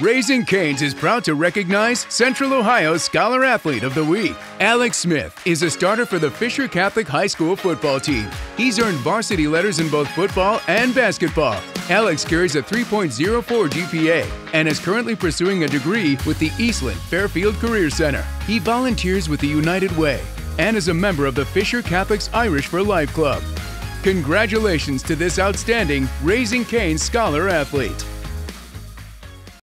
Raising Cane's is proud to recognize Central Ohio's Scholar Athlete of the Week. Alex Smith is a starter for the Fisher Catholic High School football team. He's earned varsity letters in both football and basketball. Alex carries a 3.04 GPA and is currently pursuing a degree with the Eastland Fairfield Career Center. He volunteers with the United Way and is a member of the Fisher Catholic's Irish for Life Club. Congratulations to this outstanding Raising Cane's Scholar athlete.